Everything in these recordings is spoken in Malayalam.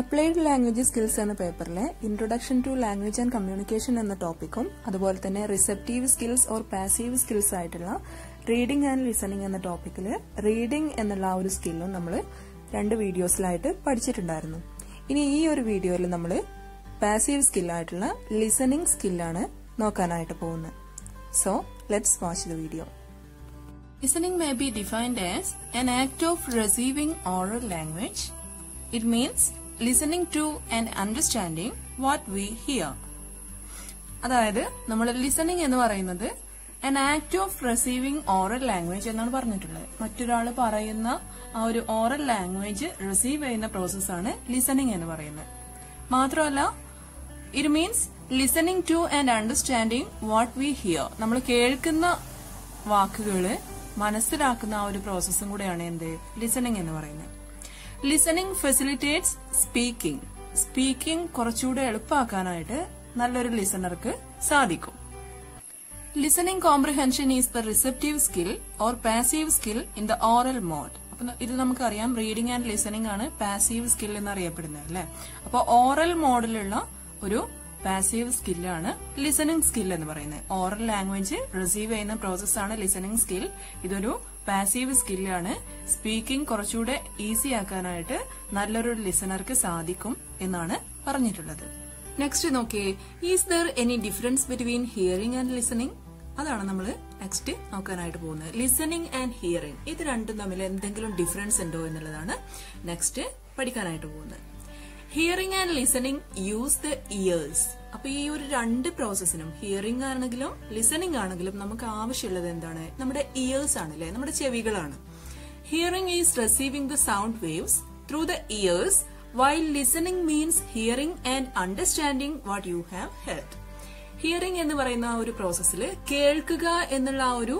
അപ്ലൈഡ് ലാംഗ്വേജ് സ്കിൽസ് എന്ന പേപ്പറിലെ introduction to language and communication എന്ന ടോപ്പിക്കും അതുപോലെ തന്നെ receptive skills or passive skills ആയിട്ടുള്ള റീഡിംഗ് ആൻഡ് ലിസണിംഗ് എന്ന ടോപ്പിക്കിൽ റീഡിംഗ് എന്നുള്ള ആ ഒരു സ്കില്ലും നമ്മൾ രണ്ട് വീഡിയോസിലായിട്ട് പഠിച്ചിട്ടുണ്ടായിരുന്നു. ഇനി ഈ ഒരു വീഡിയോയിൽ നമ്മൾ പാസീവ് സ്കില്ലായിട്ടുള്ള ലിസണിംഗ് സ്കില്ലാണ് നോക്കാനായിട്ട് പോകുന്നത്. So let's watch the video Listening may be defined as an act of receiving oral language. It means listening to and understanding what we hear അതായത് നമ്മൾ ലിസണിങ് എന്ന് പറയുന്നത് an act of receiving oral language എന്നാണ് പറഞ്ഞിട്ടുള്ളത്. മറ്റൊരാൾ പറയുന്ന ആ ഒരു ഓറൽ ലാംഗ്വേജ് റിസീവ് ചെയ്യുന്ന പ്രോസസ്സാണ് ലിസണിങ് എന്ന് പറയുന്നത്. മാത്രമല്ല it means listening to and understanding what we hear നമ്മൾ കേൾക്കുന്ന വാക്കുകൾ മനസ്സിലാക്കുന്ന ആ ഒരു പ്രോസസ്സും കൂടെയാണ് എന്ത്? ലിസണിങ് എന്ന് പറയുന്നത്. ലിസണിംഗ് ഫെസിലിറ്റേറ്റ്സ് സ്പീക്കിംഗ് സ്പീക്കിംഗ് കുറച്ചുകൂടെ എളുപ്പമാക്കാനായിട്ട് നല്ലൊരു ലിസണർക്ക് സാധിക്കും. Listening comprehension is the receptive skill or passive skill in the oral mode അപ്പൊ ഇത് നമുക്കറിയാം റീഡിംഗ് ആൻഡ് ലിസണിംഗ് ആണ് പാസീവ് സ്കിൽ എന്നറിയപ്പെടുന്നത് അല്ലെ? അപ്പൊ ഓറൽ മോഡിലുള്ള ഒരു പാസീവ് സ്കില്ലാണ് ലിസണിംഗ് സ്കിൽ എന്ന് പറയുന്നത്. ഓറൽ ലാംഗ്വേജ് റിസീവ് ചെയ്യുന്ന പ്രോസസ്സാണ് ലിസണിംഗ് സ്കിൽ ഇതൊരു പാസീവ് സ്കില്ലാണ് സ്പീക്കിംഗ് കുറച്ചുകൂടെ ഈസി ആക്കാനായിട്ട് നല്ലൊരു ലിസണർക്ക് സാധിക്കും എന്നാണ് പറഞ്ഞിട്ടുള്ളത്. നെക്സ്റ്റ് നോക്കിയേ is there any difference between hearing and listening അതാണ് നമ്മൾ നെക്സ്റ്റ് നോക്കാനായിട്ട് പോകുന്നത്. ലിസണിംഗ് ആൻഡ് ഹിയറിംഗ് ഇത് രണ്ടും തമ്മിൽ എന്തെങ്കിലും ഡിഫറൻസ് ഉണ്ടോ എന്നുള്ളതാണ് നെക്സ്റ്റ് പഠിക്കാനായിട്ട് പോകുന്നത്. Hearing and listening use the ears അപ്പൊ ഈ ഒരു രണ്ട് പ്രോസസ്സിനും ഹിയറിംഗ് ആണെങ്കിലും ലിസണിംഗ് ആണെങ്കിലും നമുക്ക് ആവശ്യമുള്ളത് എന്താണ്? നമ്മുടെ ഇയേഴ്സ് ആണല്ലേ നമ്മുടെ ചെവികളാണ്. Hearing is receiving the sound waves through the ears while listening means hearing and understanding what you have heard hearing എന്ന് പറയുന്ന ആ ഒരു പ്രോസസ്സിൽ കേൾക്കുക എന്നുള്ള ആ ഒരു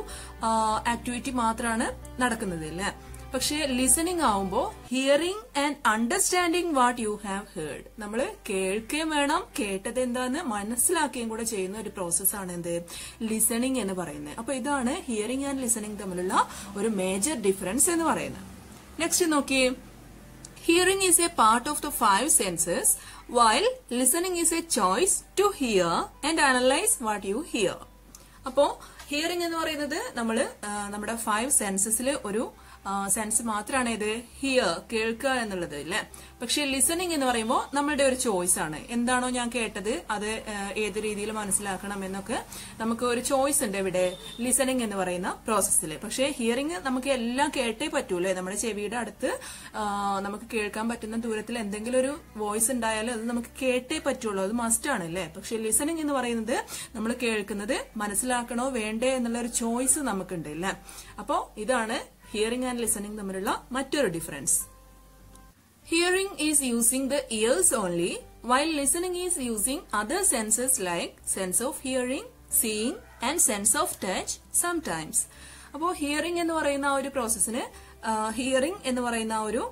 ആക്ടിവിറ്റി മാത്രമാണ് നടക്കുന്നത് അല്ലേ? പക്ഷെ ലിസണിംഗ് ആവുമ്പോ hearing and understanding what you have heard നമ്മൾ കേൾക്കുകയും വേണം കേട്ടത് എന്താന്ന് മനസ്സിലാക്കുകയും കൂടെ ചെയ്യുന്ന ഒരു പ്രോസസ്സാണ് എന്ത്? ലിസണിംഗ് എന്ന് പറയുന്നത്. അപ്പൊ ഇതാണ് ഹിയറിംഗ് ആൻഡ് ലിസണിംഗ് തമ്മിലുള്ള ഒരു മേജർ ഡിഫറൻസ് എന്ന് പറയുന്നത്. നെക്സ്റ്റ് നോക്കിയേ. Hearing is a part of the five senses while listening is a choice to hear and analyse what you hear അപ്പോ ഹിയറിംഗ് എന്ന് പറയുന്നത് നമ്മൾ നമ്മുടെ ഫൈവ് സെൻസസിൽ ഒരു സെൻസ് മാത്രമാണ് ഇത് ഹിയർ കേൾക്കുക എന്നുള്ളത് അല്ലെ പക്ഷെ ലിസണിങ് എന്ന് പറയുമ്പോൾ നമ്മളുടെ ഒരു ചോയ്സ് ആണ്. എന്താണോ ഞാൻ കേട്ടത് അത് ഏത് രീതിയിൽ മനസ്സിലാക്കണം എന്നൊക്കെ നമുക്ക് ഒരു ചോയ്സ് ഉണ്ട് ഇവിടെ ലിസണിങ് എന്ന് പറയുന്ന പ്രോസസ്സിൽ പക്ഷെ ഹിയറിംഗ് നമുക്ക് എല്ലാം കേട്ടേ പറ്റൂലേ. നമ്മുടെ ചെവിയുടെ അടുത്ത് നമുക്ക് കേൾക്കാൻ പറ്റുന്ന ദൂരത്തിൽ എന്തെങ്കിലും ഒരു വോയിസ് ഉണ്ടായാലും അത് നമുക്ക് കേട്ടേ പറ്റുള്ളൂ. അത് മസ്റ്റ് ആണ് അല്ലേ പക്ഷെ ലിസണിങ് എന്ന് പറയുന്നത് നമ്മൾ കേൾക്കുന്നത് മനസ്സിലാക്കണോ വേണ്ടേ എന്നുള്ള ഒരു ചോയ്സ് നമുക്കുണ്ട് അല്ലേ അപ്പോ ഇതാണ് ഹിയറിംഗ് ആൻഡ് ലിസണിംഗ് തമ്മിലുള്ള മറ്റൊരു difference hearing is using the ears only while listening is using other senses like sense of hearing seeing and sense of touch sometimes അപ്പോൾ ഹിയറിംഗ് എന്ന് പറയുന്ന ആ ഒരു പ്രോസസ്സിന് ഹിയറിംഗ് എന്ന് പറയുന്ന ആ ഒരു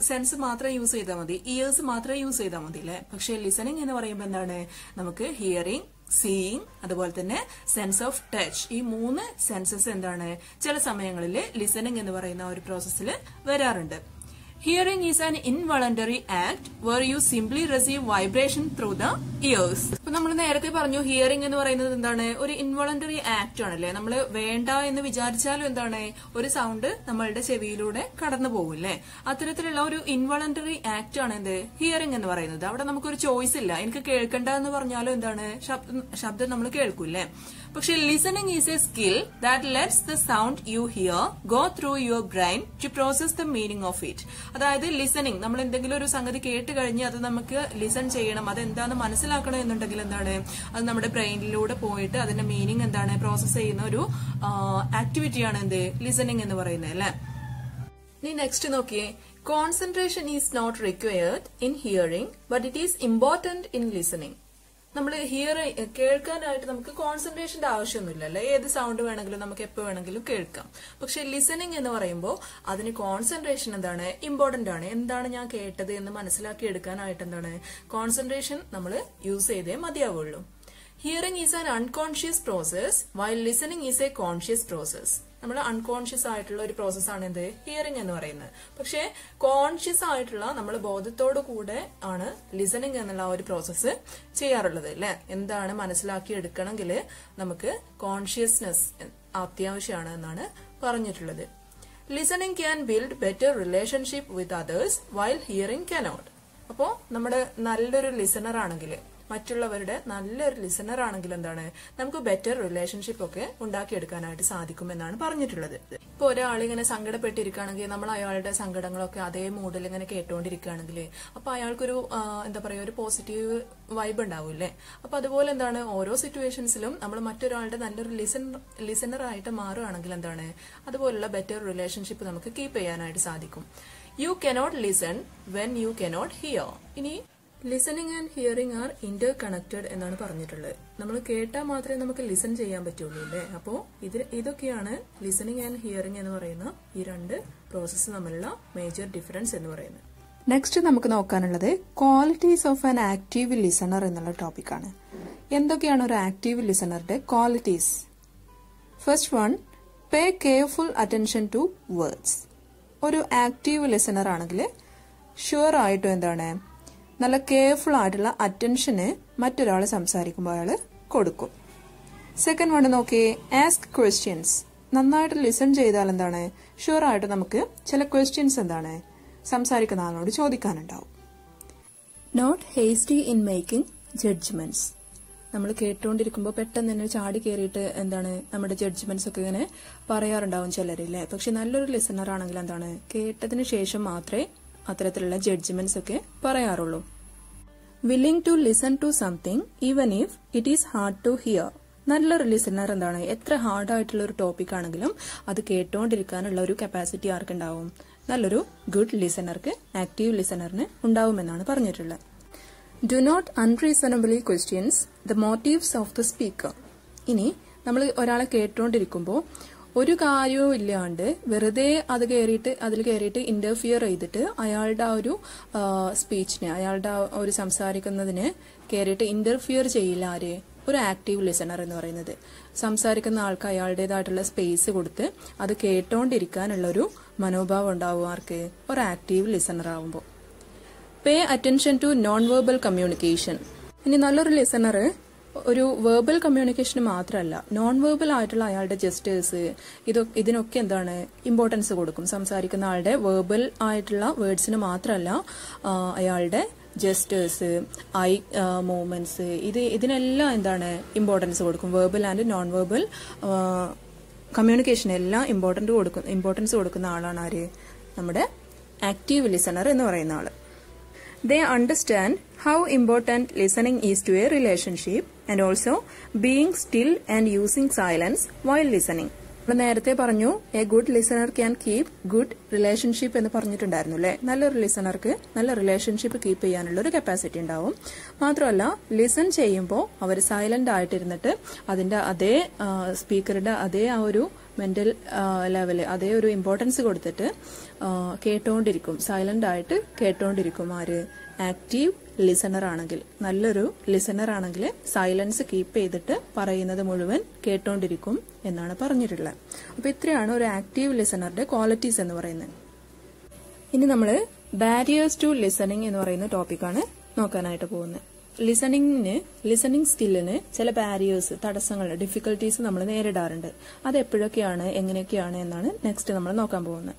സെൻസ് മാത്രം യൂസ് ചെയ്താൽ മതി ഇയേഴ്സ് മാത്രം യൂസ് ചെയ്താൽ മതി അല്ലെ പക്ഷെ ലിസണിംഗ് എന്ന് പറയുമ്പോൾ എന്താണ്? നമുക്ക് ഹിയറിംഗ് സീയിങ് അതുപോലെ തന്നെ സെൻസ് ഓഫ് ടച്ച് ഈ മൂന്ന് സെൻസസ് എന്താണ്? ചില സമയങ്ങളിൽ ലിസണിംഗ് എന്ന് പറയുന്ന ഒരു പ്രോസസ്സിൽ വരാറുണ്ട്. Hearing is an involuntary act where you simply receive vibration through the ears. ഇപ്പൊ നമ്മൾ നേരത്തെ പറഞ്ഞു ഹിയറിംഗ് എന്ന് പറയുന്നത് എന്താണ്? ഒരു ഇൻവോളണ്ടറി ആക്ട് ആണല്ലേ? നമ്മൾ വേണ്ട എന്ന് വിചാരിച്ചാലും എന്താണ്? ഒരു സൗണ്ട് നമ്മളുടെ ചെവിയിലൂടെ കടന്നു പോകില്ലേ അത്തരത്തിലുള്ള ഒരു ഇൻവോളണ്ടറി ആക്ട് ആണ് എന്ത്? ഹിയറിംഗ് എന്ന് പറയുന്നത്. അവിടെ നമുക്കൊരു ചോയ്സ് ഇല്ല. എനിക്ക് കേൾക്കണ്ട എന്ന് പറഞ്ഞാലും എന്താണ്? ശബ്ദം നമ്മൾ കേൾക്കൂല്ലേ? പക്ഷെ listening is a skill that lets the sound you hear go through your brain to process the meaning of it അതായത് ലിസണിംഗ് നമ്മൾ എന്തെങ്കിലും ഒരു സംഗതി കേട്ട് കഴിഞ്ഞ് അത് നമുക്ക് ലിസൺ ചെയ്യണം. അത് എന്താണെന്ന് മനസ്സിലാക്കണം എന്നുണ്ടെങ്കിൽ എന്താണ്? അത് നമ്മുടെ ബ്രെയിനിലൂടെ പോയിട്ട് അതിന്റെ മീനിങ് എന്താണ്? പ്രോസസ് ചെയ്യുന്ന ഒരു ആക്ടിവിറ്റിയാണ് എന്ത്? ലിസണിംഗ് എന്ന് പറയുന്നത് അല്ലെ? നീ നെക്സ്റ്റ് നോക്കിയേ. Concentration is not required in hearing but it is important in listening നമ്മൾ ഹിയർ കേൾക്കാനായിട്ട് നമുക്ക് കോൺസെൻട്രേഷന്റെ ആവശ്യമൊന്നുമില്ല അല്ലെ? ഏത് സൗണ്ട് വേണമെങ്കിലും നമുക്ക് എപ്പോൾ വേണമെങ്കിലും കേൾക്കാം. പക്ഷെ ലിസണിങ് എന്ന് പറയുമ്പോൾ അതിന് കോൺസെൻട്രേഷൻ എന്താണ്? ഇമ്പോർട്ടന്റ് ആണ്. എന്താണ് ഞാൻ കേട്ടത് എന്ന് മനസ്സിലാക്കി എടുക്കാനായിട്ട് എന്താണ്? കോൺസെൻട്രേഷൻ നമ്മൾ യൂസ് ചെയ്തേ മതിയാവുള്ളൂ. Hearing is an unconscious process while listening is a conscious process നമ്മൾ അൺകോൺഷ്യസ് ആയിട്ടുള്ള ഒരു പ്രോസസ്സാണ് എന്ത്? ഹിയറിംഗ് എന്ന് പറയുന്നത്. പക്ഷേ കോൺഷ്യസ് ആയിട്ടുള്ള നമ്മൾ ബോധത്തോടു കൂടെ ആണ് ലിസണിംഗ് എന്നുള്ള ഒരു പ്രോസസ്സ് ചെയ്യാറുള്ളത് അല്ലെ? എന്താണ് മനസ്സിലാക്കി എടുക്കണമെങ്കിൽ നമുക്ക് കോൺഷ്യസ്നെസ് അത്യാവശ്യമാണ് എന്നാണ് പറഞ്ഞിട്ടുള്ളത്. Listening can build better relationship with others while hearing cannot അപ്പോൾ നമ്മുടെ നല്ലൊരു ലിസണർ ആണെങ്കിൽ മറ്റുള്ളവരുടെ നല്ലൊരു ലിസണർ ആണെങ്കിൽ എന്താണ്? നമുക്ക് ബെറ്റർ റിലേഷൻഷിപ്പ് ഒക്കെ ഉണ്ടാക്കിയെടുക്കാനായിട്ട് സാധിക്കും എന്നാണ് പറഞ്ഞിട്ടുള്ളത്. ഇപ്പൊ ഒരാൾ ഇങ്ങനെ സങ്കടപ്പെട്ടിരിക്കുകയാണെങ്കിൽ നമ്മൾ അയാളുടെ സങ്കടങ്ങളൊക്കെ അതേ മൂഡിൽ ഇങ്ങനെ കേട്ടുകൊണ്ടിരിക്കുകയാണെങ്കിൽ അപ്പൊ അയാൾക്കൊരു എന്താ പറയുക ഒരു പോസിറ്റീവ് വൈബ് ഉണ്ടാവില്ലേ അപ്പൊ അതുപോലെ എന്താണ്? ഓരോ സിറ്റുവേഷൻസിലും നമ്മൾ മറ്റൊരാളുടെ നല്ലൊരു ലിസൺ ലിസണർ ആയിട്ട് മാറുകയാണെങ്കിൽ എന്താണ്? അതുപോലുള്ള ബെറ്റർ റിലേഷൻഷിപ്പ് നമുക്ക് കീപ്പ് ചെയ്യാനായിട്ട് സാധിക്കും. You cannot listen when you cannot hear ഇനി listening and hearing are interconnected എന്നാണ് പറഞ്ഞിട്ടുള്ളത്. നമ്മൾ കേട്ടാൽ മാത്രമേ നമുക്ക് ലിസൺ ചെയ്യാൻ പറ്റുള്ളൂ അല്ലേ? അപ്പോൾ ഇത് ഇതൊക്കെയാണ് ലിസണിങ് ആൻഡ് ഹിയറിംഗ് എന്ന് പറയുന്ന ഈ രണ്ട് പ്രോസസ്സ് തമ്മിലുള്ള മേജർ ഡിഫറൻസ് എന്ന് പറയുന്നത്. നെക്സ്റ്റ് നമുക്ക് നോക്കാനുള്ളത് qualities of an active listener എന്നുള്ള ടോപ്പിക്കാണ് എന്തൊക്കെയാണ് ഒരു active ലിസണറുടെ qualities first one pay careful attention to words ഒരു ആക്റ്റീവ് ലിസണർ ആണെങ്കിൽ ഷുവർ ആയിട്ടും എന്താണ്? നല്ല കെയർഫുൾ ആയിട്ടുള്ള അറ്റൻഷന് മറ്റൊരാൾ സംസാരിക്കുമ്പോൾ അയാൾ കൊടുക്കും. സെക്കൻഡ് വൺ നോക്കിയേ ആസ്ക് ക്വസ്റ്റ്യൻസ് നന്നായിട്ട് ലിസൺ ചെയ്താൽ എന്താണ്? ഷുവർ ആയിട്ട് നമുക്ക് ചില ക്വസ്റ്റ്യൻസ് എന്താണ്? സംസാരിക്കുന്ന ആളിനോട് ചോദിക്കാനുണ്ടാവും. Not hasty in making judgements നമ്മൾ കേട്ടുകൊണ്ടിരിക്കുമ്പോൾ പെട്ടെന്ന് തന്നെ ചാടി കയറിയിട്ട് എന്താണ്? നമ്മുടെ ജഡ്ജ്മെന്റ്സ് ഒക്കെ ഇങ്ങനെ പറയാറുണ്ടാവും ചിലരില്ലേ? പക്ഷെ നല്ലൊരു ലിസണർ ആണെങ്കിൽ എന്താണ്? കേട്ടതിന് ശേഷം മാത്രമേ അത്തരത്തിലുള്ള ജഡ്ജ്മെന്റ്സ് ഒക്കെ പറയാറുള്ളൂ. Willing to listen to something even if it is hard to hear നല്ലൊരു ലിസണർ എന്താണ്? എത്ര ഹാർഡ് ആയിട്ടുള്ള ഒരു ടോപ്പിക് ആണെങ്കിലും അത് കേട്ടുകൊണ്ടിരിക്കാനുള്ള ഒരു കപ്പാസിറ്റി ആർക്കുണ്ടാവും? നല്ലൊരു ഗുഡ് ലിസണർക്ക് ആക്റ്റീവ് ലിസണറിന് ഉണ്ടാവുമെന്നാണ് പറഞ്ഞിട്ടുള്ളത്. Do not unreasonably questions the motives of the speaker ഇനി നമ്മൾ ഒരാളെ കേട്ടുകൊണ്ടിരിക്കുമ്പോൾ ഒരു കാര്യവും ഇല്ലാണ്ട് വെറുതെ അത് കയറിയിട്ട് അതിൽ കയറിയിട്ട് ഇന്റർഫിയർ ചെയ്തിട്ട് അയാളുടെ ആ ഒരു സ്പീച്ചിനെ അയാളുടെ ഒരു സംസാരിക്കുന്നതിന് കയറിയിട്ട് ഇന്റർഫിയർ ചെയ്യില്ല ആര്? ഒരു ആക്റ്റീവ് ലിസണർ എന്ന് പറയുന്നത്. സംസാരിക്കുന്ന ആൾക്ക് അയാളുടേതായിട്ടുള്ള സ്പേസ് കൊടുത്ത് അത് കേട്ടോണ്ടിരിക്കാനുള്ള ഒരു മനോഭാവം ഉണ്ടാവും ആർക്ക്? ഒരു ആക്റ്റീവ് ലിസണർ ആവുമ്പോൾ pay attention to non verbal communication ഇനി നല്ലൊരു ലിസണർ ഒരു വെർബൽ കമ്മ്യൂണിക്കേഷന് മാത്രമല്ല നോൺ വെർബൽ ആയിട്ടുള്ള അയാളുടെ ജസ്റ്റേഴ്സ് ഇത് ഇതിനൊക്കെ എന്താണ് ഇമ്പോർട്ടൻസ് കൊടുക്കും. സംസാരിക്കുന്ന ആളുടെ വെർബൽ ആയിട്ടുള്ള വേർഡ്സിന് മാത്രമല്ല അയാളുടെ ജസ്റ്റേഴ്സ് ഐ മൂവ്മെന്റ്സ് ഇത് ഇതിനെല്ലാം എന്താണ് ഇമ്പോർട്ടൻസ് കൊടുക്കും. Verbal and non verbal communication എല്ലാം ഇമ്പോർട്ടന്റ് കൊടുക്കും ഇമ്പോർട്ടൻസ് കൊടുക്കുന്ന ആളാണ് ആര്? നമ്മുടെ ആക്റ്റീവ് ലിസണർ എന്ന് പറയുന്ന ആൾ. They understand how important listening is to a relationship. And also being still and using silence while listening. നമ്മൾ നേരത്തെ പറഞ്ഞു a good listener can keep good relationship എന്ന് പറഞ്ഞിട്ടുണ്ടായിരുന്നു അല്ലെ നല്ലൊരു ലിസണർക്ക് നല്ല റിലേഷൻഷിപ്പ് കീപ്പ് ചെയ്യാനുള്ള ഒരു കപ്പാസിറ്റി ഉണ്ടാവും മാത്രമല്ല ലിസൺ ചെയ്യുമ്പോൾ അവർ സൈലന്റ് ആയിട്ടിരുന്നിട്ട് അതിന്റെ അതേ സ്പീക്കറുടെ അതേ ആ ഒരു മെന്റൽ ലെവൽ അതേ ഒരു ഇമ്പോർട്ടൻസ് കൊടുത്തിട്ട് കേട്ടോണ്ടിരിക്കും. സൈലന്റ് ആയിട്ട് കേട്ടോണ്ടിരിക്കും ആര്. ആക്റ്റീവ് ലിസണർ ആണെങ്കിൽ നല്ലൊരു ലിസണർ ആണെങ്കിൽ സൈലൻസ് കീപ്പ് ചെയ്തിട്ട് പറയുന്നത് മുഴുവൻ കേട്ടോണ്ടിരിക്കും എന്നാണ് പറഞ്ഞിട്ടുള്ളത് അപ്പൊ ഇത്രയാണ് ഒരു ആക്റ്റീവ് ലിസണറുടെ ക്വാളിറ്റീസ് എന്ന് പറയുന്നത്. ഇനി നമ്മൾ ബാരിയേഴ്സ് ടു ലിസണിങ് എന്ന് പറയുന്ന ടോപ്പിക്കാണ് നോക്കാനായിട്ട് പോകുന്നത്. ലിസണിങ്ങിന് ലിസണിങ് സ്കില്ലിന് ചില ബാരിയേഴ്സ് തടസ്സങ്ങൾ ഡിഫിക്കൽട്ടീസ് നമ്മൾ നേരിടാറുണ്ട്. അത് എപ്പോഴൊക്കെയാണ് എങ്ങനെയൊക്കെയാണ് എന്നാണ് നെക്സ്റ്റ് നമ്മൾ നോക്കാൻ പോകുന്നത്.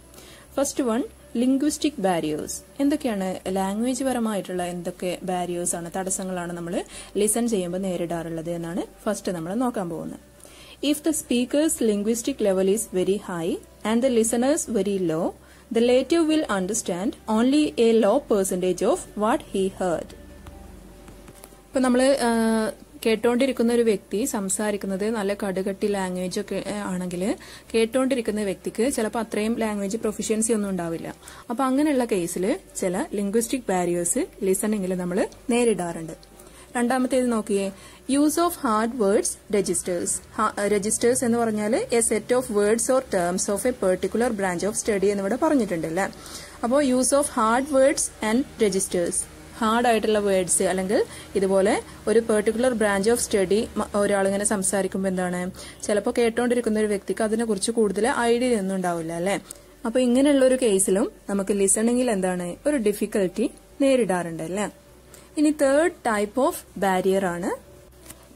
ഫസ്റ്റ് വൺ ലിംഗ്വിസ്റ്റിക് ബാരിയേഴ്സ് എന്തൊക്കെയാണ് ലാംഗ്വേജ് പരമായിട്ടുള്ള എന്തൊക്കെ ബാരിയേഴ്സ് ആണ് തടസ്സങ്ങളാണ് നമ്മൾ ലിസൺ ചെയ്യുമ്പോൾ നേരിടാറുള്ളത് എന്നാണ് ഫസ്റ്റ് നമ്മൾ നോക്കാൻ പോകുന്നത്. If the speaker's linguistic level is very high and the listener's very low the latter will understand only a low percentage of what he heard ഇപ്പൊ നമ്മൾ കേട്ടുകൊണ്ടിരിക്കുന്ന ഒരു വ്യക്തി സംസാരിക്കുന്നത് നല്ല കടുകട്ടി ലാംഗ്വേജ് ഒക്കെ ആണെങ്കിൽ കേട്ടോണ്ടിരിക്കുന്ന വ്യക്തിക്ക് ചിലപ്പോൾ അത്രയും ലാംഗ്വേജ് പ്രൊഫിഷ്യൻസി ഒന്നും ഉണ്ടാവില്ല. അപ്പൊ അങ്ങനെയുള്ള കേസിൽ ചില ലിംഗ്വിസ്റ്റിക് ബാരിയേഴ്സ് ലിസണിങ്ങിൽ നമ്മൾ നേരിടാറുണ്ട്. രണ്ടാമത്തേത് നോക്കിയേ use of hard words registers registers എന്ന് പറഞ്ഞാൽ a set of words or terms of a particular branch of study എന്നിവിടെ പറഞ്ഞിട്ടുണ്ടല്ലേ അപ്പോൾ use of hard words and registers hard ആയിട്ടുള്ള വേർഡ്സ് അല്ലെങ്കിൽ ഇതുപോലെ ഒരു പെർട്ടിക്കുലർ ബ്രാഞ്ച് ഓഫ് സ്റ്റഡി ഒരാളിങ്ങനെ സംസാരിക്കുമ്പോൾ എന്താണ്? ചിലപ്പോൾ കേട്ടോണ്ടിരിക്കുന്ന ഒരു വ്യക്തിക്ക് അതിനെക്കുറിച്ച് കൂടുതൽ ഐഡിയ ഒന്നും ഉണ്ടാവില്ല അല്ലെ? അപ്പൊ ഇങ്ങനെയുള്ള ഒരു കേസിലും നമുക്ക് ലിസണിങ്ങിൽ എന്താണ്? ഒരു ഡിഫിക്കൽറ്റി നേരിടാറുണ്ട് അല്ലേ? ഇനി തേർഡ് ടൈപ്പ് ഓഫ് ബാരിയർ ആണ്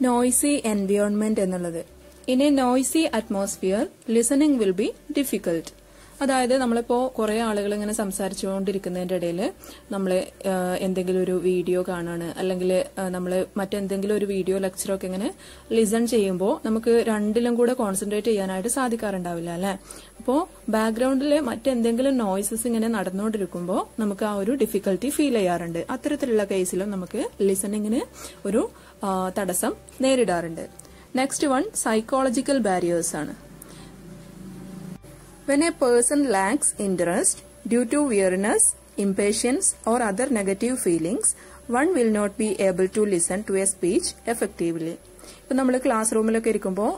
നോയ്സി എൻവിയോൺമെന്റ് എന്നുള്ളത്. In a noisy atmosphere listening will be difficult അതായത് നമ്മളിപ്പോ കുറെ ആളുകൾ ഇങ്ങനെ സംസാരിച്ചുകൊണ്ടിരിക്കുന്നതിന്റെ ഇടയിൽ നമ്മൾ എന്തെങ്കിലും ഒരു വീഡിയോ കാണാണ് അല്ലെങ്കിൽ നമ്മൾ മറ്റെന്തെങ്കിലും ഒരു വീഡിയോ ലെക്ചറോ ഒക്കെ ഇങ്ങനെ ലിസൺ ചെയ്യുമ്പോൾ നമുക്ക് രണ്ടിലും കൂടെ കോൺസെൻട്രേറ്റ് ചെയ്യാനായിട്ട് സാധിക്കാറുണ്ടാവില്ല അല്ലെ? അപ്പോൾ ബാക്ക്ഗ്രൗണ്ടിൽ മറ്റെന്തെങ്കിലും നോയ്സസ് ഇങ്ങനെ നടന്നുകൊണ്ടിരിക്കുമ്പോൾ നമുക്ക് ആ ഒരു ഡിഫിക്കൽറ്റി ഫീൽ ചെയ്യാറുണ്ട്. അത്തരത്തിലുള്ള കേസിലും നമുക്ക് ലിസണിങ്ങിന് ഒരു തടസ്സം നേരിടാറുണ്ട്. നെക്സ്റ്റ് വൺ സൈക്കോളജിക്കൽ ബാരിയേഴ്സ് ആണ്. When a person lacks interest due to weariness, impatience, or other negative feelings, one will not be able to listen to a speech effectively. ഇപ്പം നമ്മൾ ക്ലാസ് റൂമിലൊക്കെ ഇരിക്കുമ്പോൾ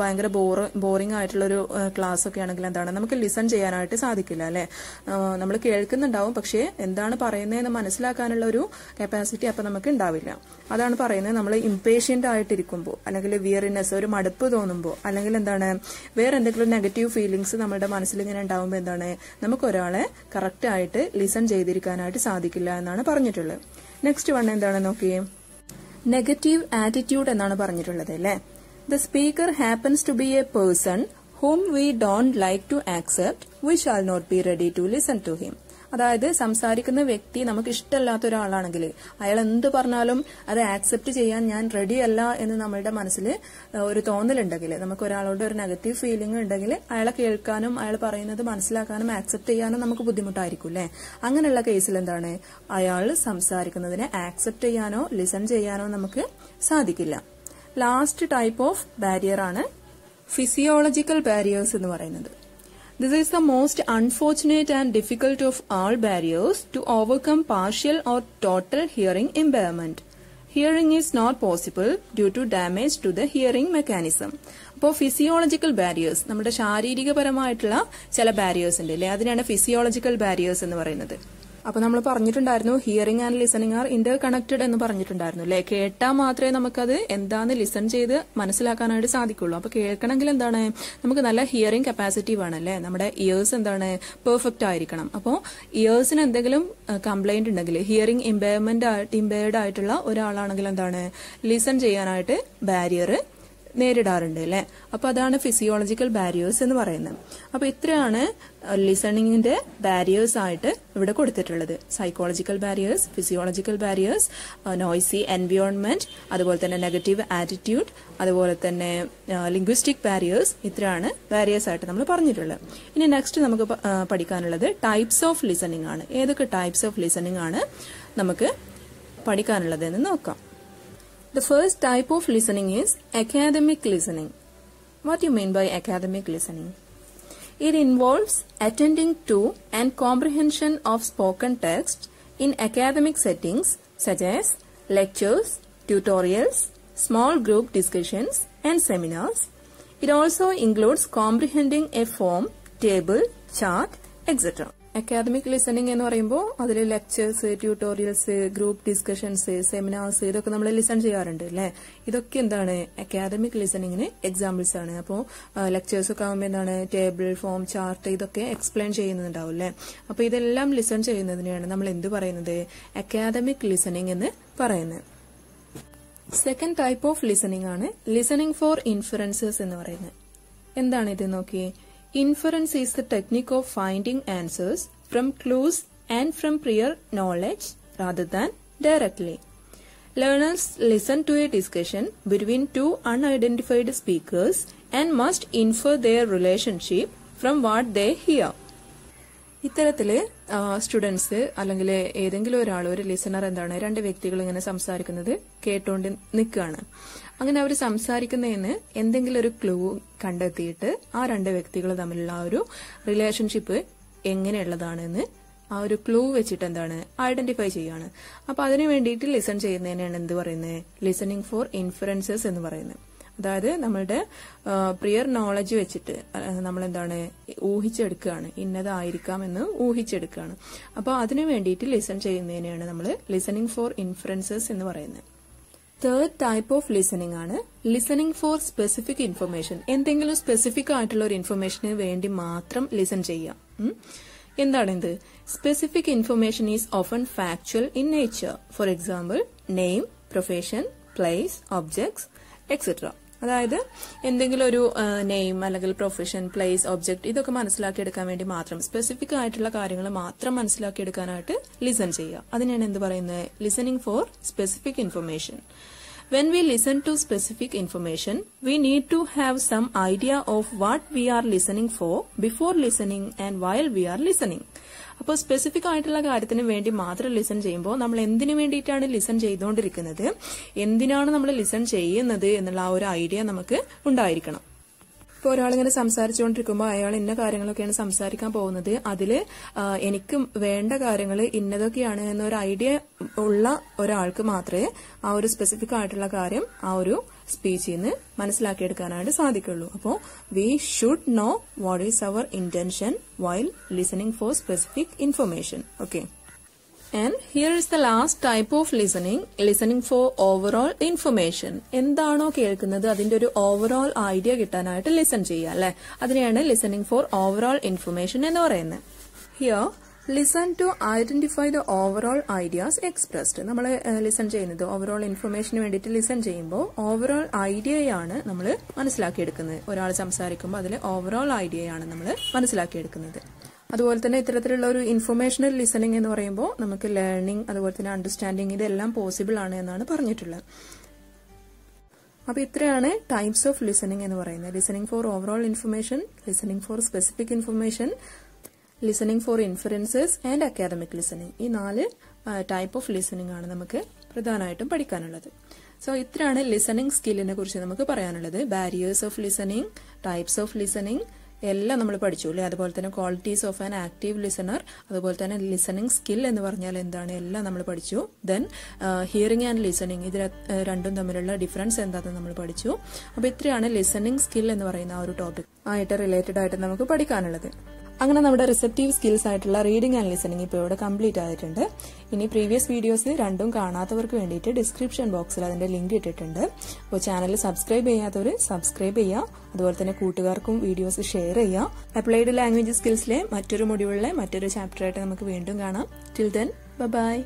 ഭയങ്കര ബോർ ബോറിംഗ് ആയിട്ടുള്ളൊരു ക്ലാസ് ഒക്കെ ആണെങ്കിൽ എന്താണ്? നമുക്ക് ലിസൺ ചെയ്യാനായിട്ട് സാധിക്കില്ല അല്ലേ? നമ്മൾ കേൾക്കുന്നുണ്ടാവും പക്ഷേ എന്താണ് പറയുന്നതെന്ന് മനസ്സിലാക്കാനുള്ള ഒരു കപ്പാസിറ്റി അപ്പം നമുക്ക് ഉണ്ടാവില്ല. അതാണ് പറയുന്നത് നമ്മൾ ഇംപേഷ്യന്റ് ആയിട്ടിരിക്കുമ്പോൾ അല്ലെങ്കിൽ വിയറിനെസ് ഒരു മടുപ്പ് തോന്നുമ്പോൾ അല്ലെങ്കിൽ എന്താണ് വേറെ എന്തെങ്കിലും നെഗറ്റീവ് ഫീലിംഗ്സ് നമ്മുടെ മനസ്സിൽ ഇങ്ങനെ ഉണ്ടാവുമ്പോൾ എന്താണ് നമുക്ക് ഒരാളെ കറക്റ്റായിട്ട് ലിസൺ ചെയ്തിരിക്കാനായിട്ട് സാധിക്കില്ല എന്നാണ് പറഞ്ഞിട്ടുള്ളത്. നെക്സ്റ്റ് വൺ എന്താണ് നോക്കിയേ? നെഗറ്റീവ് ആറ്റിറ്റ്യൂഡ് എന്നാണ് പറഞ്ഞിട്ടുള്ളത് അല്ലേ the speaker happens to be a person whom we don't like to accept we shall not be ready to listen to him അതായത് സംസാരിക്കുന്ന വ്യക്തി നമുക്ക് ഇഷ്ടമല്ലാത്ത ഒരാളാണെങ്കിൽ അയാൾ എന്ത് പറഞ്ഞാലും അത് ആക്സെപ്റ്റ് ചെയ്യാൻ ഞാൻ റെഡി അല്ല എന്ന് നമ്മളുടെ മനസ്സിൽ ഒരു തോന്നലുണ്ടെങ്കിൽ നമുക്ക് ഒരാളോട് ഒരു നെഗറ്റീവ് ഫീലിംഗ് ഉണ്ടെങ്കിൽ അയാളെ കേൾക്കാനും അയാൾ പറയുന്നത് മനസ്സിലാക്കാനും ആക്സെപ്റ്റ് ചെയ്യാനും നമുക്ക് ബുദ്ധിമുട്ടായിരിക്കും അല്ലെ അങ്ങനെയുള്ള കേസിൽ എന്താണ്? അയാൾ സംസാരിക്കുന്നതിനെ ആക്സെപ്റ്റ് ചെയ്യാനോ ലിസൺ ചെയ്യാനോ നമുക്ക് സാധിക്കില്ല. ലാസ്റ്റ് ടൈപ്പ് ഓഫ് ബാരിയർ ആണ് ഫിസിയോളജിക്കൽ ബാരിയേഴ്സ് എന്ന് പറയുന്നത്. This is the most unfortunate and difficult of all barriers to overcome partial or total hearing impairment. Hearing is not possible due to damage to the hearing mechanism. അപ്പോൾ ഫിസിയോളജിക്കൽ ബാരിയേഴ്സ് നമ്മുടെ ശാരീരികപരമായിട്ടുള്ള ചില ബാരിയേഴ്സ് ഉണ്ട് അല്ലേ അതിനാണ് ഫിസിയോളജിക്കൽ ബാരിയേഴ്സ് എന്ന് പറയുന്നത് അപ്പൊ നമ്മൾ പറഞ്ഞിട്ടുണ്ടായിരുന്നു hearing and listening are interconnected എന്ന് പറഞ്ഞിട്ടുണ്ടായിരുന്നു അല്ലെ? കേട്ടാൽ മാത്രമേ നമുക്കത് എന്താന്ന് ലിസൺ ചെയ്ത് മനസ്സിലാക്കാനായിട്ട് സാധിക്കുള്ളൂ. അപ്പൊ കേൾക്കണമെങ്കിൽ എന്താണ്? നമുക്ക് നല്ല ഹിയറിംഗ് കപ്പാസിറ്റി വേണം അല്ലെ? നമ്മുടെ ഇയേഴ്സ് എന്താണ്? പെർഫെക്റ്റ് ആയിരിക്കണം. അപ്പോൾ ഇയേഴ്സിന് എന്തെങ്കിലും കംപ്ലൈന്റ് ഉണ്ടെങ്കിൽ ഹിയറിംഗ് ഇമ്പയർമെന്റ് ഇമ്പയർഡ് ആയിട്ടുള്ള ഒരാളാണെങ്കിൽ എന്താണ്? ലിസൺ ചെയ്യാനായിട്ട് ബാരിയർ നേരിടാറുണ്ട് അല്ലെ? അപ്പൊ അതാണ് ഫിസിയോളജിക്കൽ ബാരിയേഴ്സ് എന്ന് പറയുന്നത്. അപ്പൊ ഇത്രയാണ് ലിസണിങ്ങിന്റെ ബാരിയേഴ്സ് ആയിട്ട് ഇവിടെ കൊടുത്തിട്ടുള്ളത്. Psychological barriers physiological barriers noisy environment അതുപോലെ തന്നെ നെഗറ്റീവ് ആറ്റിറ്റ്യൂഡ് അതുപോലെ തന്നെ ലിംഗ്വിസ്റ്റിക് ബാരിയേഴ്സ് ഇത്രയാണ് ബാരിയേഴ്സ് ആയിട്ട് നമ്മൾ പറഞ്ഞിട്ടുള്ളത്. ഇനി നെക്സ്റ്റ് നമുക്ക് പഠിക്കാനുള്ളത് ടൈപ്സ് ഓഫ് ലിസണിംഗ് ആണ്. ഏതൊക്കെ ടൈപ്സ് ഓഫ് ലിസണിംഗ് ആണ് നമുക്ക് പഠിക്കാനുള്ളത് എന്ന് നോക്കാം. The first type of listening is academic listening. What do you mean by academic listening? It involves attending to and comprehension of spoken text in academic settings such as lectures, tutorials, small group discussions, and seminars. It also includes comprehending a form, table, chart, etc. Academic listening എന്ന് പറയുമ്പോൾ അതിൽ lectures tutorials group discussions seminars ഇതൊക്കെ നമ്മൾ ലിസൺ ചെയ്യാറുണ്ട് അല്ലെ ഇതൊക്കെ എന്താണ്? അക്കാദമിക് ലിസണിങ്ങിന് എക്സാമ്പിൾസ് ആണ്. അപ്പോൾ ലെക്ചേഴ്സ് ഒക്കെ ആകുമ്പോൾ എന്താണ്? ടേബിൾ ഫോം ചാർട്ട് ഇതൊക്കെ എക്സ്പ്ലെയിൻ ചെയ്യുന്നുണ്ടാവും അല്ലെ അപ്പോൾ ഇതെല്ലാം ലിസൺ ചെയ്യുന്നതിനെയാണ് നമ്മൾ എന്ത് പറയുന്നത്? അക്കാദമിക് ലിസണിംഗ് എന്ന് പറയുന്നത്. സെക്കൻഡ് ടൈപ്പ് ഓഫ് ലിസണിംഗ് ആണ് ലിസണിംഗ് ഫോർ ഇൻഫറൻസസ് എന്ന് പറയുന്നത്. എന്താണ് ഇത് നോക്കിയേ? Inference is the technique of finding answers from clues and from prior knowledge rather than directly. Learners listen to a discussion between two unidentified speakers and must infer their relationship from what they hear. ഇത്തരത്തിൽ സ്റ്റുഡൻസ് അല്ലെങ്കിൽ ഏതെങ്കിലും ഒരാൾ ഒരു ലിസണർ എന്താണ് രണ്ട് വ്യക്തികൾ ഇങ്ങനെ സംസാരിക്കുന്നത് കേട്ടുകൊണ്ട് നിൽക്കുകയാണ് അങ്ങനെ അവർ സംസാരിക്കുന്നതിന് എന്തെങ്കിലും ഒരു ക്ലൂ കണ്ടെത്തിയിട്ട് ആ രണ്ട് വ്യക്തികൾ തമ്മിലുള്ള ആ ഒരു റിലേഷൻഷിപ്പ് എങ്ങനെയുള്ളതാണെന്ന് ആ ഒരു ക്ലൂ വെച്ചിട്ട് എന്താണ് ഐഡന്റിഫൈ ചെയ്യുകയാണ് അപ്പൊ അതിനു വേണ്ടിയിട്ട് ലിസൺ ചെയ്യുന്നതിനാണ് എന്ത് പറയുന്നത് ലിസണിങ് ഫോർ ഇൻഫറൻസസ് എന്ന് പറയുന്നത്. അതായത് നമ്മളുടെ പ്രിയർ നോളജ് വെച്ചിട്ട് നമ്മൾ എന്താണ് ഊഹിച്ചെടുക്കുകയാണ്. ഇന്നതായിരിക്കാം എന്ന് ഊഹിച്ചെടുക്കുകയാണ്. അപ്പോൾ അതിനു വേണ്ടിയിട്ട് ലിസൺ ചെയ്യുന്നതിനെയാണ് നമ്മൾ ലിസണിങ് ഫോർ ഇൻഫറൻസസ് എന്ന് പറയുന്നത്. തേർഡ് ടൈപ്പ് ഓഫ് ലിസണിംഗ് ആണ് ലിസണിംഗ് ഫോർ സ്പെസിഫിക് ഇൻഫർമേഷൻ എന്തെങ്കിലും സ്പെസിഫിക് ആയിട്ടുള്ള ഒരു ഇൻഫർമേഷന് വേണ്ടി മാത്രം ലിസൺ ചെയ്യാം ഉം. എന്താണ് ഇത് specific information is often factual in nature for example name profession place objects etcetera അതായത് എന്തെങ്കിലും ഒരു നെയിം അല്ലെങ്കിൽ പ്രൊഫഷൻ പ്ലേസ് ഒബ്ജക്ട് ഇതൊക്കെ മനസ്സിലാക്കിയെടുക്കാൻ വേണ്ടി മാത്രം സ്പെസിഫിക് ആയിട്ടുള്ള കാര്യങ്ങൾ മാത്രം മനസ്സിലാക്കിയെടുക്കാനായിട്ട് ലിസൺ ചെയ്യുക. അതിനാണ് എന്ത് പറയുന്നത് listening for specific information when we listen to specific information we need to have some idea of what we are listening for before listening and while we are listening. അപ്പോൾ സ്പെസിഫിക് ആയിട്ടുള്ള കാര്യത്തിന് വേണ്ടി മാത്രം ലിസൺ ചെയ്യുമ്പോൾ നമ്മൾ എന്തിനു വേണ്ടിയിട്ടാണ് ലിസൺ ചെയ്തുകൊണ്ടിരിക്കുന്നത്? എന്തിനാണ് നമ്മൾ ലിസൺ ചെയ്യുന്നത് എന്നുള്ള ആ ഒരു ഐഡിയ നമുക്ക് ഉണ്ടായിരിക്കണം. ഇപ്പോൾ ഒരാളിങ്ങനെ സംസാരിച്ചുകൊണ്ടിരിക്കുമ്പോൾ അയാൾ ഇന്ന കാര്യങ്ങളൊക്കെയാണ് സംസാരിക്കാൻ പോകുന്നത്. അതിൽ എനിക്ക് വേണ്ട കാര്യങ്ങൾ ഇന്നതൊക്കെയാണ് എന്നൊരു ഐഡിയ ഉള്ള ഒരാൾക്ക് മാത്രമേ ആ ഒരു സ്പെസിഫിക് ആയിട്ടുള്ള കാര്യം ആ ഒരു സ്പീച്ചിൽ നിന്ന് മനസ്സിലാക്കിയെടുക്കാനായിട്ട് സാധിക്കുള്ളൂ. അപ്പോൾ we should know what is our intention while listening for specific information okay and here is the last type of listening listening for overall information എന്താണോ കേൾക്കുന്നത് അതിന്റെ ഒരു ഓവറോൾ ഐഡിയ കിട്ടാനായിട്ട് ലിസൺ ചെയ്യുക അല്ലെ? അതിനെയാണ് ലിസണിംഗ് ഫോർ ഓവറോൾ ഇൻഫർമേഷൻ എന്ന് പറയുന്നത്. Here listen to identify the overall ideas expressed നമ്മൾ ലിസൺ ചെയ്യുന്നത്. ഓവറോൾ ഇൻഫർമേഷന് വേണ്ടിയിട്ട് ലിസൺ ചെയ്യുമ്പോൾ ഓവറോൾ ഐഡിയയാണ് നമ്മൾ മനസ്സിലാക്കിയെടുക്കുന്നത്. ഒരാൾ സംസാരിക്കുമ്പോൾ അതിൽ ഓവറോൾ ഐഡിയയാണ് നമ്മൾ മനസ്സിലാക്കിയെടുക്കുന്നത്. അതുപോലെ തന്നെ ഇത്തരത്തിലുള്ള ഒരു ഇൻഫർമേഷണൽ ലിസണിംഗ് എന്ന് പറയുമ്പോൾ നമുക്ക് ലേണിംഗ് അതുപോലെ തന്നെ അണ്ടർസ്റ്റാൻഡിങ് ഇതെല്ലാം പോസിബിൾ ആണ് എന്നാണ് പറഞ്ഞിട്ടുള്ളത്. അപ്പോൾ ഇത്രയാണ് ടൈപ്സ് ഓഫ് ലിസണിംഗ് എന്ന് പറയുന്നത്. Listening for overall information listening for specific information listening for inferences and academic listening ഈ നാല് ടൈപ്പ് ഓഫ് ലിസണിങ് ആണ് നമുക്ക് പ്രധാനമായിട്ടും പഠിക്കാനുള്ളത്. സോ ഇത്രയാണ് ലിസണിങ് സ്കില്ലിനെ കുറിച്ച് നമുക്ക് പറയാനുള്ളത്. Barriers of listening types of listening എല്ലാം നമ്മൾ പഠിച്ചു അല്ലേ? അതുപോലെ തന്നെ qualities of an active listener അതുപോലെ തന്നെ ലിസണിങ് സ്കിൽ എന്ന് പറഞ്ഞാൽ എന്താണ്? എല്ലാം നമ്മൾ പഠിച്ചു. ദെൻ ഹിയറിംഗ് ആൻഡ് ലിസണിങ് ഇത് രണ്ടും തമ്മിലുള്ള ഡിഫറൻസ് എന്താണെന്ന് നമ്മൾ പഠിച്ചു. അപ്പോൾ ഇത്രയാണ് ലിസണിങ് സ്കിൽ എന്ന് പറയുന്ന ആ ഒരു ടോപ്പിക് ആയിട്ട് റിലേറ്റഡ് ആയിട്ട് നമുക്ക് പഠിക്കാനുള്ളത്. അങ്ങനെ നമ്മുടെ റിസപ്റ്റീവ് സ്കിൽസ് ആയിട്ടുള്ള റീഡിംഗ് ആൻഡ് ലിസണിംഗ് ഇപ്പോൾ ഇവിടെ കംപ്ലീറ്റ് ആയിട്ടുണ്ട്. ഇനി പ്രീവിയസ് വീഡിയോസ് രണ്ടും കാണാത്തവർക്ക് വേണ്ടിയിട്ട് ഡിസ്ക്രിപ്ഷൻ ബോക്സിൽ അതിന്റെ ലിങ്ക് ഇട്ടിട്ടുണ്ട്. അപ്പോൾ ചാനൽ സബ്സ്ക്രൈബ് ചെയ്യാത്തവർ സബ്സ്ക്രൈബ് ചെയ്യുക അതുപോലെ തന്നെ കൂട്ടുകാർക്കും വീഡിയോസ് ഷെയർ ചെയ്യുക അപ്ലൈഡ് ലാംഗ്വേജ് സ്കിൽസിലെ മറ്റൊരു മൊഡ്യൂളിലെ മറ്റൊരു ചാപ്റ്ററായിട്ട് നമുക്ക് വീണ്ടും കാണാം. Till then bye